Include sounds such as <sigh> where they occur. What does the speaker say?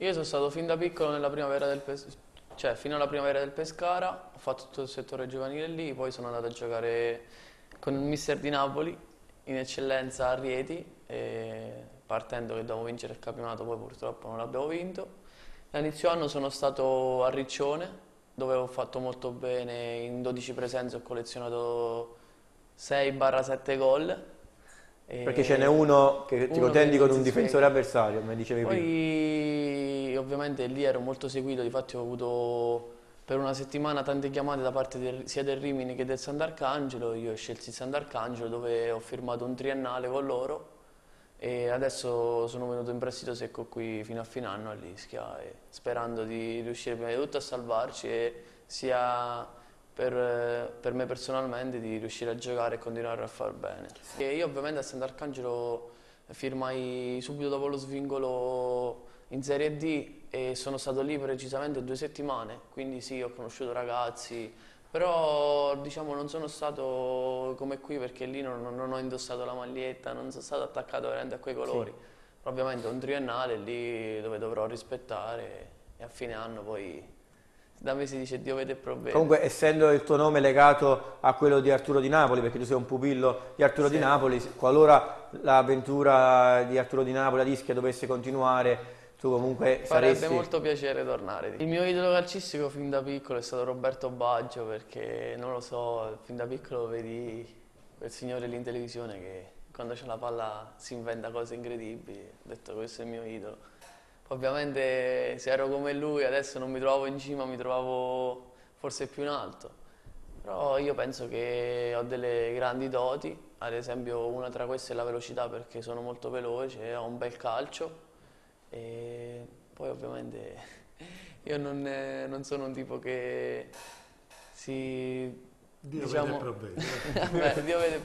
Io sono stato fin da piccolo nella primavera del Pescara, cioè fino alla primavera del Pescara, ho fatto tutto il settore giovanile lì, poi sono andato a giocare con il mister di Napoli in eccellenza a Rieti, partendo che dovevamo vincere il campionato, poi purtroppo non l'abbiamo vinto. All'inizio anno sono stato a Riccione, dove ho fatto molto bene, in 12 presenze ho collezionato 6-7 gol. Perché ce n'è uno che ti contendi con un difensore avversario, come dicevi Poi, prima. ovviamente lì ero molto seguito, difatti ho avuto per una settimana tante chiamate da parte del, sia del Rimini che del Sant'Arcangelo, io ho scelto il Sant'Arcangelo dove ho firmato un triennale con loro e adesso sono venuto in prestito secco qui fino a fine anno all'Ischia sperando di riuscire prima di tutto a salvarci e sia per, per, me personalmente di riuscire a giocare e continuare a far bene. E io ovviamente a Sant'Arcangelo firmai subito dopo lo svincolo in Serie D e sono stato lì precisamente due settimane, quindi sì, ho conosciuto ragazzi, però diciamo non sono stato come qui perché lì non, non ho indossato la maglietta, non sono stato attaccato veramente a quei colori. Sì. Ovviamente un triennale lì dove dovrò rispettare e a fine anno poi da me si dice Dio vede il problema. Comunque, essendo il tuo nome legato a quello di Arturo Di Napoli, perché tu sei un pupillo di Arturo sì. Di Napoli, qualora l'avventura di Arturo Di Napoli ad Ischia dovesse continuare, tu comunque Farebbe saresti... molto piacere tornare. Il mio idolo calcistico fin da piccolo è stato Roberto Baggio, perché non lo so, fin da piccolo vedi quel signore lì in televisione che quando c'è la palla si inventa cose incredibili. Ho detto questo è il mio idolo. Ovviamente se ero come lui adesso non mi trovavo in cima, mi trovavo forse più in alto. Però io penso che ho delle grandi doti, ad esempio una tra queste è la velocità perché sono molto veloce, ho un bel calcio e poi ovviamente <laughs> io non, non sono un tipo che si... Dio diciamo, vede problema. <laughs> Dio vede